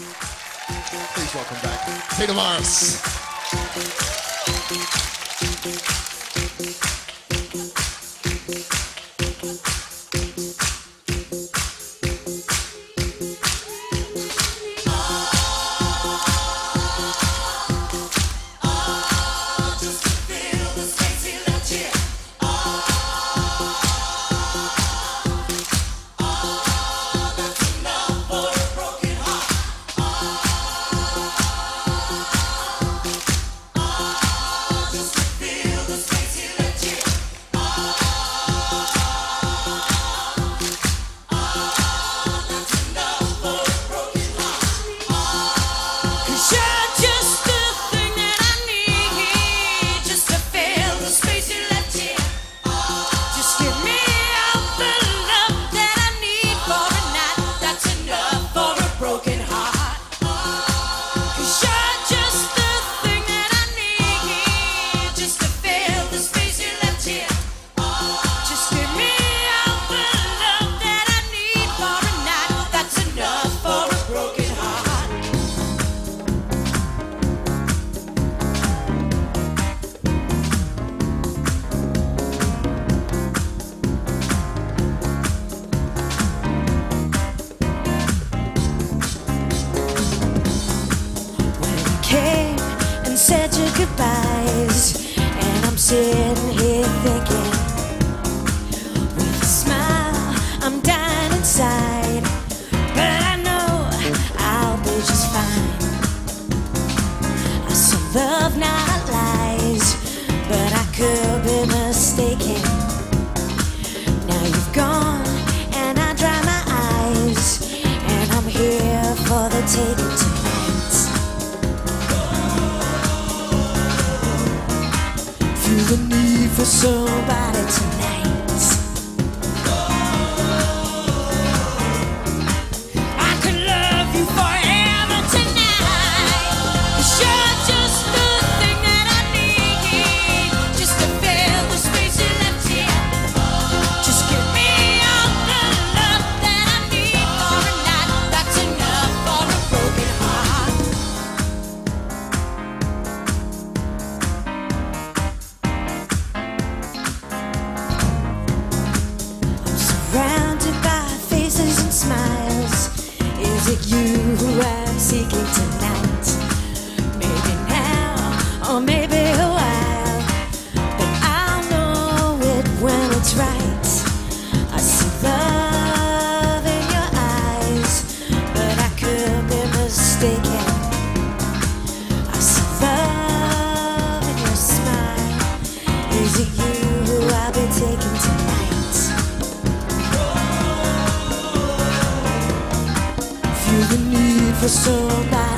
Please welcome back Peta Morris. said your goodbyes, and I'm sitting somebody Is it you who I'm seeking tonight? Maybe now, or maybe a while. But I'll know it when it's right. I see love in your eyes, but I could be mistaken. I see love in your smile. Is it you? for so long.